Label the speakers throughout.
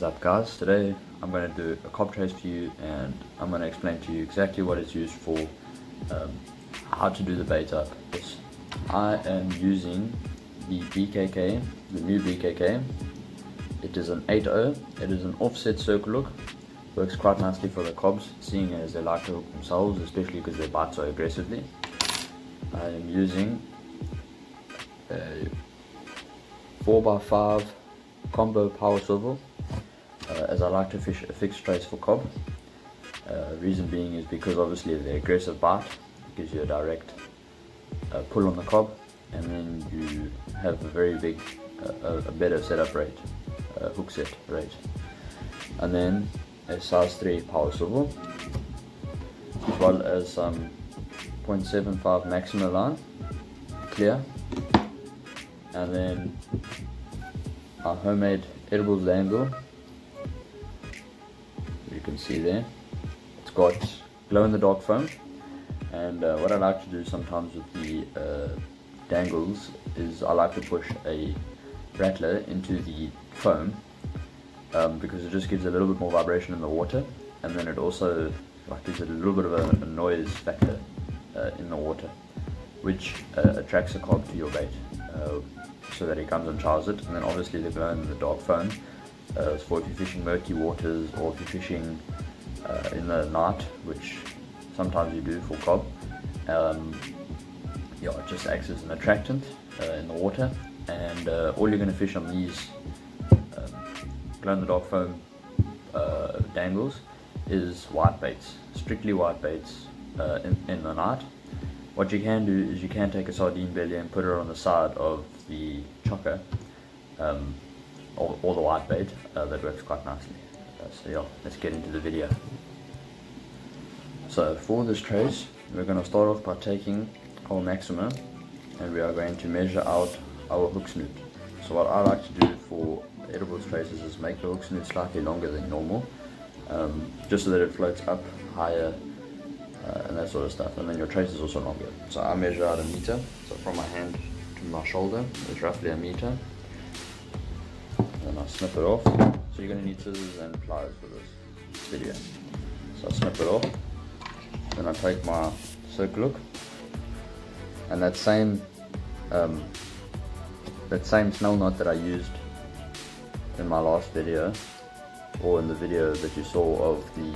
Speaker 1: is up guys? Today I'm going to do a kob trace for you and I'm going to explain to you exactly what it's used for, um, how to do the bait up. I am using the BKK, the new BKK. It is an 8.0, it is an offset circle hook, works quite nicely for the kobs seeing as they like to hook themselves especially because they bite so aggressively. I am using a 4x5 combo power swivel as I like to fish a fixed trace for kob. Uh, reason being is because obviously the aggressive bite gives you a direct uh, pull on the kob and then you have a very big, uh, a better setup rate, uh, hook set rate. And then a size 3 power swivel as well as some 0.75 Maxima line clear and then a homemade edibles dangle you can see there. It's got glow in the dark foam. And uh, what I like to do sometimes with the uh, dangles is I like to push a rattler into the foam um, because it just gives a little bit more vibration in the water. And then it also like gives it a little bit of a, a noise factor uh, in the water which uh, attracts a kob to your bait uh, so that he comes and tries it. And then obviously the glow in the dark foam uh, for if you're fishing murky waters or if you're fishing uh, in the night, which sometimes you do for kob. Um, yeah, it just acts as an attractant uh, in the water. And uh, all you're going to fish on these um, glow in the dark foam uh, dangles is white baits, strictly white baits in, in the night. What you can do is you can take a sardine belly and put it on the side of the chokka um, or, or, the white bait. Uh, that works quite nicely. Uh, so yeah, let's get into the video. So for this trace, we're going to start off by taking our maxima and we are going to measure out our hook snoot. So what I like to do for edibles traces is make the hook snoot slightly longer than normal, um, just so that it floats up higher uh, and that sort of stuff. And then your trace is also longer. So I measure out a meter, so from my hand to my shoulder is roughly a meter. I snip it off. So you're going to need scissors and pliers for this video. So I snip it off. Then I take my circle hook. And that same um, that same snell knot that I used in my last video or in the video that you saw of the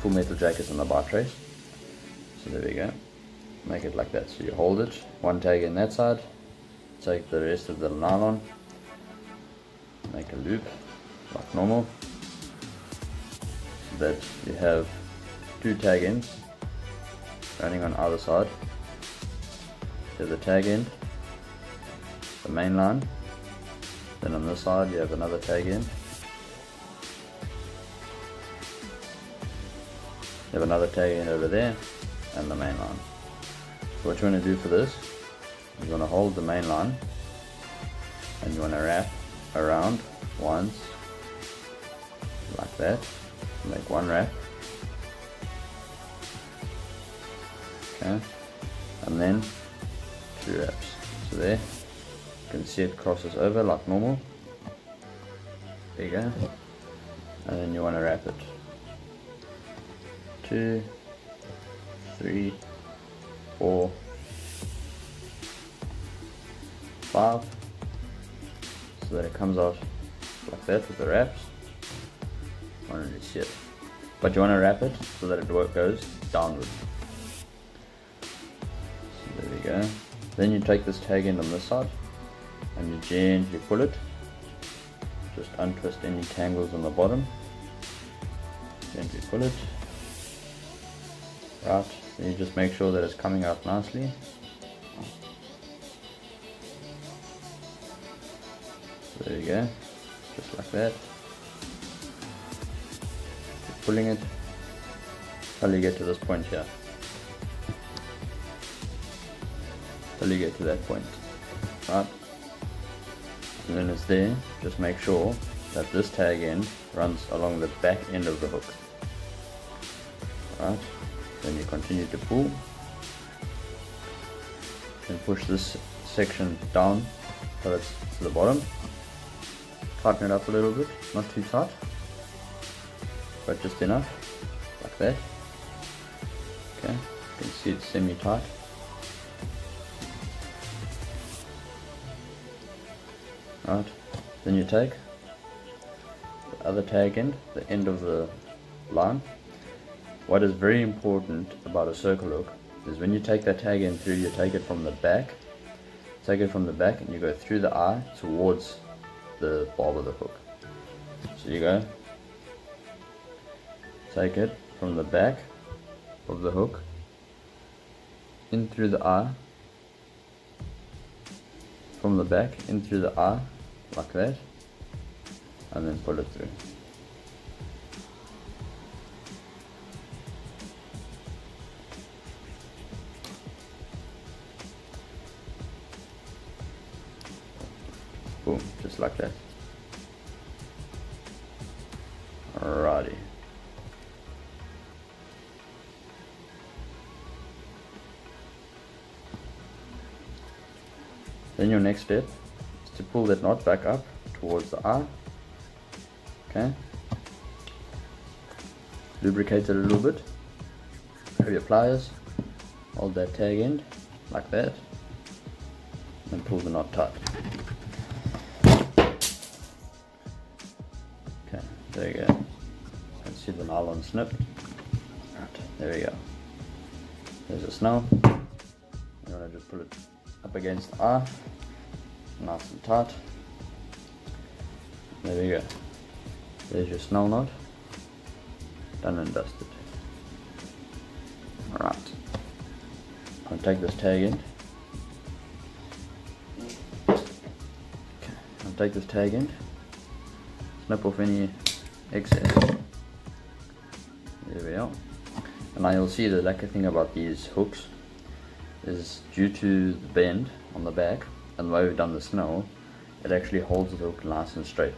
Speaker 1: full metal jackets and the bar trace so there we go make it like that so you hold it one tag in that side take the rest of the nylon make a loop like normal. So that you have two tag ends running on either side. So the tag end the main line. Then on this side you have another tag end. You have another tag end over there and the main line. So what you want to do for this, you want to hold the main line and you want to wrap around once like that, make one wrap. Okay, and then two wraps. So there, you can see it crosses over like normal. There you go. And then you want to wrap it. Two, three, four, five, so that it comes out like that with the wraps. But you want to wrap it so that it goes downward. So there we go. Then you take this tag end on this side and you gently pull it. Just untwist any tangles on the bottom. Gently pull it. Right you just make sure that it's coming out nicely. There you go, just like that. Keep pulling it till you get to this point here. Till you get to that point, right? And then it's there, just make sure that this tag end runs along the back end of the hook. Right? then you continue to pull and push this section down so it's to the bottom tighten it up a little bit not too tight but just enough, like that. Okay, you can see it's semi-tight. Right, then you take the other tag end, the end of the line. What is very important about a circle hook is when you take that tag end through, you take it from the back, take it from the back and you go through the eye towards the barb of the hook. So you go, take it from the back of the hook in through the eye, from the back in through the eye like that, and then pull it through. Boom, just like that. Alrighty. Then your next step is to pull that knot back up towards the eye. Okay. Lubricate it a little bit. Have your pliers. Hold that tag end like that. And pull the knot tight. There you go. Let's see the nylon snip. Right, there we go. There's a snell. I'm gonna just put it up against the eye, nice and tight. There we go. There's your snell knot, done and dusted. Alright, I'm gonna take this tag end. Okay, I'll take this tag end, snip off any excess. There we are. And now you'll see the lucky thing about these hooks is due to the bend on the back and the way we've done the snell, it actually holds the hook nice and straight.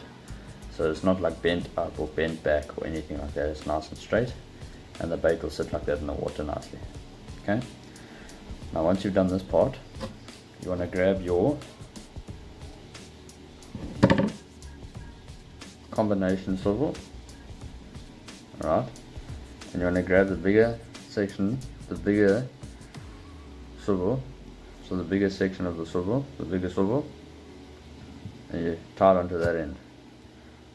Speaker 1: So it's not like bent up or bent back or anything like that, it's nice and straight and the bait will sit like that in the water nicely. Okay? Now once you've done this part, you want to grab your combination swivel, alright, and you want to grab the bigger section, the bigger swivel, so the bigger section of the swivel, the bigger swivel, and you tie it onto that end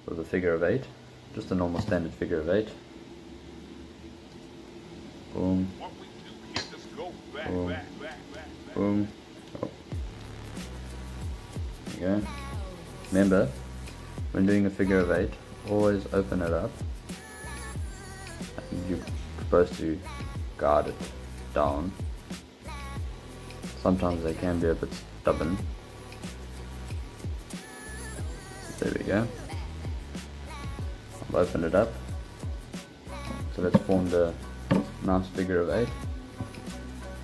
Speaker 1: with a figure of eight, just a normal standard figure of eight. Boom. Boom. Boom. Oh. There you go. Remember, when doing a figure of eight, always open it up. You're supposed to guard it down Sometimes they can be a bit stubborn. There we go. I've opened it up. So let's form the nice figure of 8.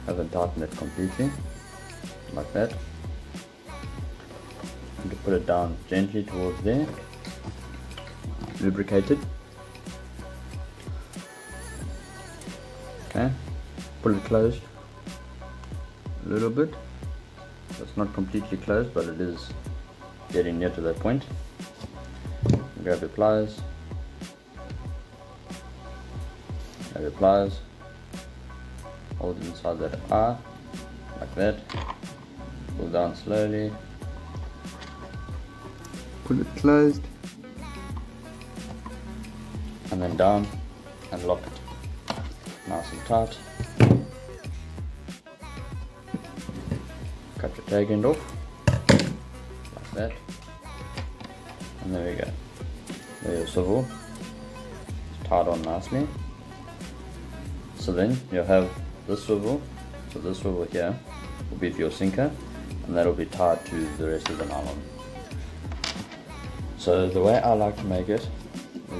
Speaker 1: Haven't tightened it completely. Like that. Put it down gently towards there. Lubricate it. Okay. Pull it closed a little bit. It's not completely closed, but it is getting near to that point. Grab your pliers. Grab your pliers. Hold it inside that R, like that. Pull down slowly. Pull it closed. And then down and lock it. Nice and tight. cut your tag end off like that and there we go there's your swivel tied on nicely so then you'll have this swivel so this swivel here will be for your sinker and that'll be tied to the rest of the nylon so the way I like to make it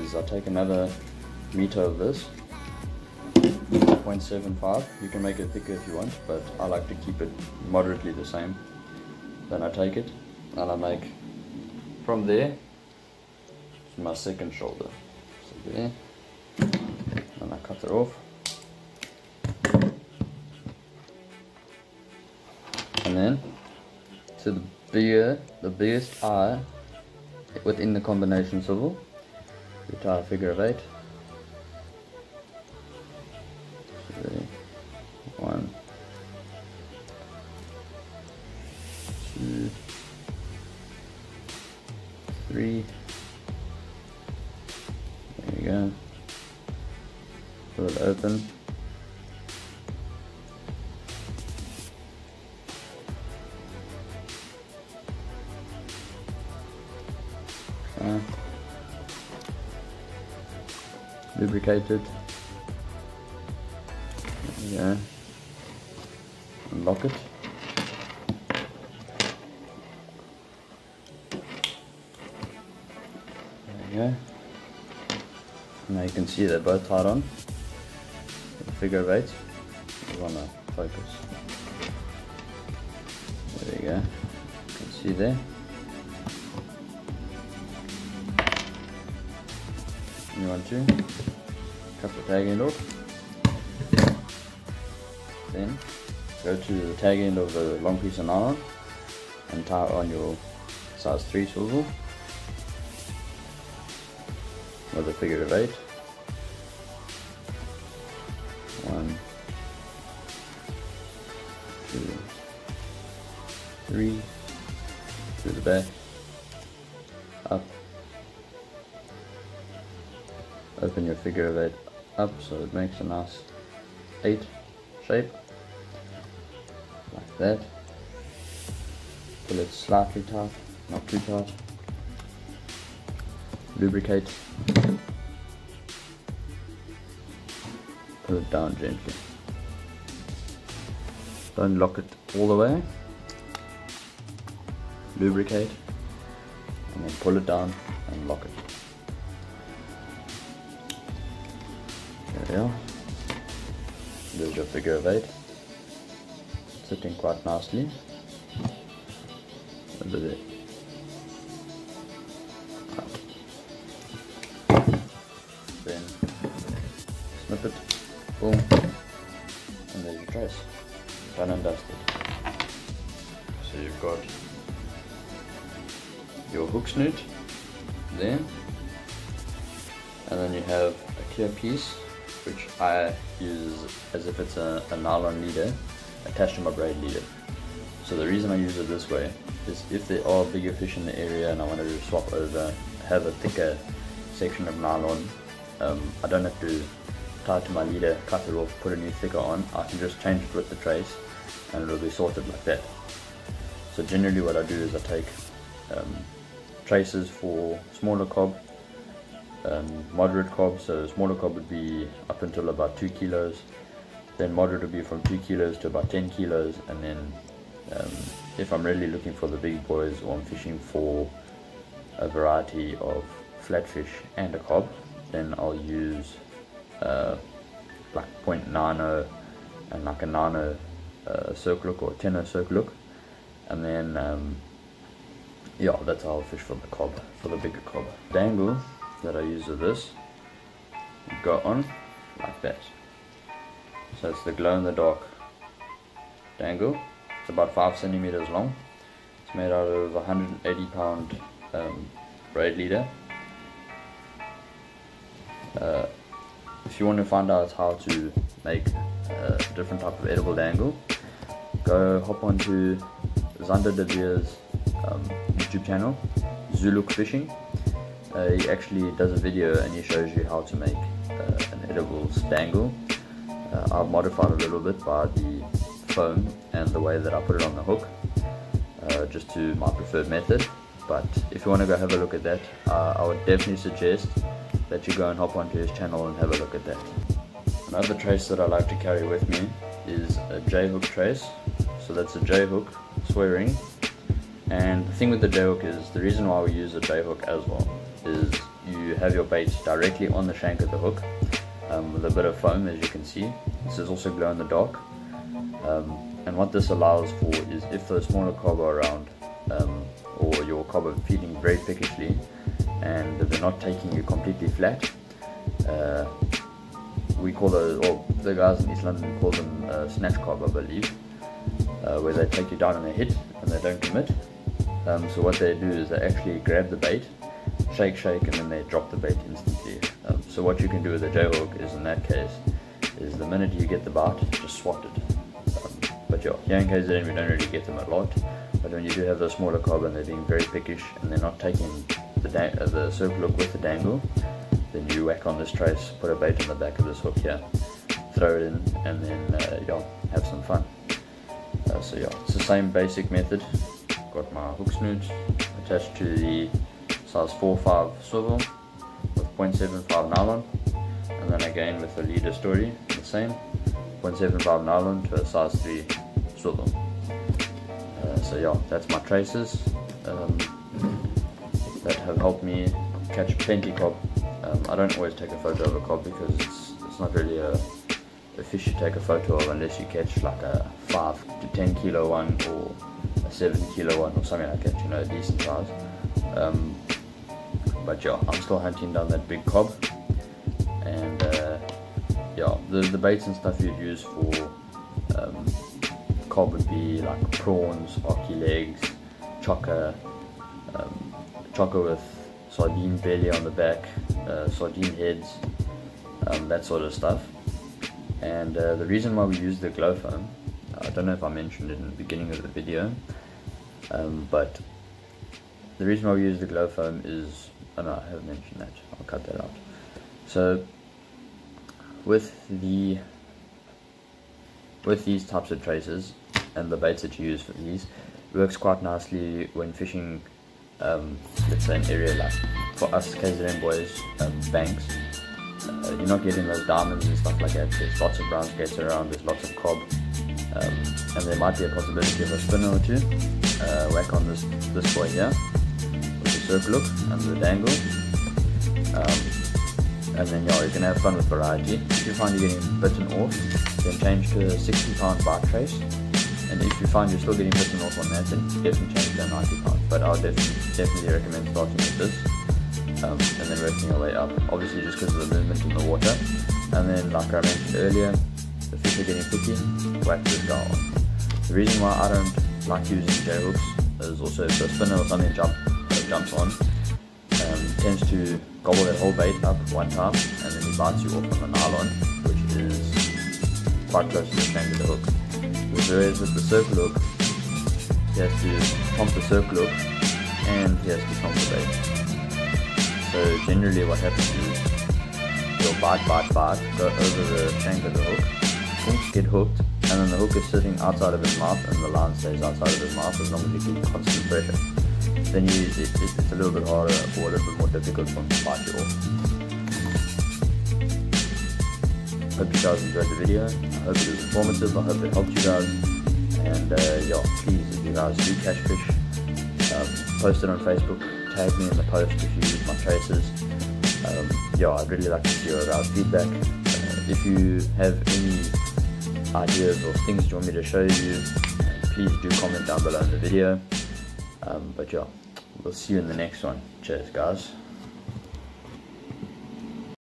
Speaker 1: is I take another meter of this 0.75 you can make it thicker if you want but I like to keep it moderately the same. Then I take it and I make from there my second shoulder. So there. And I cut it off. And then to the bigger the biggest eye within the combination you tie a figure of eight lubricated. We go. Unlock it. There you go. Now you can see they're both tied on. Figure eight. We want to focus. There you go. You can see there. Want to cut the tag end off. Then go to the tag end of the long piece of nylon and tie on your size 3 swivel with a figure of 8. One, two, three, open your figure of 8 up so it makes a nice 8 shape. Like that. Pull it slightly tight not too tight. Lubricate. Pull it down gently. Don't lock it all the way. Lubricate. And then pull it down and lock it figure of eight. Sitting quite nicely. Under there then snip it, boom, and there's your trace. Done and dusted. So you've got your hook snoot there, and then you have a clear piece, which I use as if it's a, a nylon leader attached to my braid leader. So the reason I use it this way is if there are bigger fish in the area and I wanted to swap over, have a thicker section of nylon, um, I don't have to tie to my leader, cut it off, put a new thicker on. I can just change it with the trace and it'll be sorted like that. So generally what I do is I take um, traces for smaller kob, um, moderate kob, so smaller kob would be up until about 2 kilos, then moderate would be from 2 kilos to about 10 kilos, and then um, if I'm really looking for the big boys or I'm fishing for a variety of flatfish and a kob, then I'll use uh, like 0.90 and like a nano uh, circle hook or 10 circle hook, and then um, yeah, that's how I'll fish for the kob, for the bigger kob. Dangle that I use of this, go on like that. So it's the glow in the dark dangle. It's about 5 centimeters long. It's made out of 180 pound um, braid leader. Uh, if you want to find out how to make a different type of edible dangle, go hop onto Zander de Beer's um, YouTube channel, Zuluk Fishing. Uh, he actually does a video and he shows you how to make uh, an edible dangle. Uh, I've modified a little bit by the foam and the way that I put it on the hook, uh, just to my preferred method. But if you want to go have a look at that, uh, I would definitely suggest that you go and hop onto his channel and have a look at that. Another trace that I like to carry with me is a J-hook trace. So that's a J-hook swearing. And the thing with the J-hook is, the reason why we use a J-hook as well, is you have your bait directly on the shank of the hook um, with a bit of foam as you can see. This is also glow in the dark. Um, and what this allows for is if the smaller kob are around um, or your kob are feeding very pickishly and they're not taking you completely flat, uh, we call those, or the guys in East London call them uh, snatch kob I believe, uh, where they take you down and they hit and they don't commit. Um, so what they do is they actually grab the bait, shake, shake, and then they drop the bait instantly. Um, so what you can do with a J-hook is in that case, is the minute you get the bite, just swat it. Um, but yeah, here in KZN we don't really get them a lot, but when you do have those smaller kob and they're being very pickish and they're not taking the, uh, the circle hook with the dangle, then you whack on this trace, put a bait on the back of this hook here, throw it in, and then uh, yeah, have some fun. Uh, so yeah, it's the same basic method. Got my hook snoot attached to the size 4-5 swivel with 0.75 nylon, and then again with the leader story, the same 0.75 nylon to a size 3 swivel. Uh, so yeah, that's my traces um, that have helped me catch plenty kob. Um, I don't always take a photo of a kob because it's, it's not really a, a fish you take a photo of unless you catch like a 5 to 10 kilo one or a 7 kilo one or something like that, you know, a decent size. Um, but yeah, I'm still hunting down that big kob and uh, yeah, the, the baits and stuff you'd use for um, kob would be like prawns, ocky legs, chokka, um, chokka with sardine belly on the back, uh, sardine heads, um, that sort of stuff. And uh, the reason why we use the glow foam, I don't know if I mentioned it in the beginning of the video, um, but the reason why we use the glow foam is, oh no, I haven't mentioned that, I'll cut that out. So with the with these types of traces and the baits that you use for these works quite nicely when fishing um, let's say an area like for us KZN boys um, banks uh, you're not getting those diamonds and stuff like that. There's lots of brown skates around there's lots of kob um, and there might be a possibility of a spinner or two uh, whack on this this boy here look and the dangle um, and then yeah you can have fun with variety if you find you're getting bitten off then change to a 60 pound bite trace and if you find you're still getting bitten off on that, then definitely change to 90 pounds. But I will definitely, definitely recommend starting with this um, and then working your way up. Obviously, just because of the movement in the water. And then, like I mentioned earlier, the fish are getting picky, whack this guy on. The reason why I don't like using J hooks is also if a spinner or something jump, jumps on, um, tends to gobble that whole bait up one time and then he bites you off on the nylon, which is quite close to the shank of the hook. Whereas with the circle hook, he has to pump the circle hook and he has to pump the bait. So generally what happens is you'll bite, bite, bite, go over the shank of the hook, get hooked, and then the hook is sitting outside of his mouth and the line stays outside of his mouth as long as you keep constant pressure. Then you, it, it's a little bit harder or a little bit more difficult for him to you. Hope you guys enjoyed the video. I hope it was informative. I hope it helped you guys. And uh, yeah, please, if you guys do catch fish, um, post it on Facebook. Tag me in the post if you use my traces. Um, yeah, I'd really like to hear guys' feedback. Uh, if you have any ideas or things you want me to show you, please do comment down below in the video. Um, but yeah, we'll see you in the next one. Cheers, guys.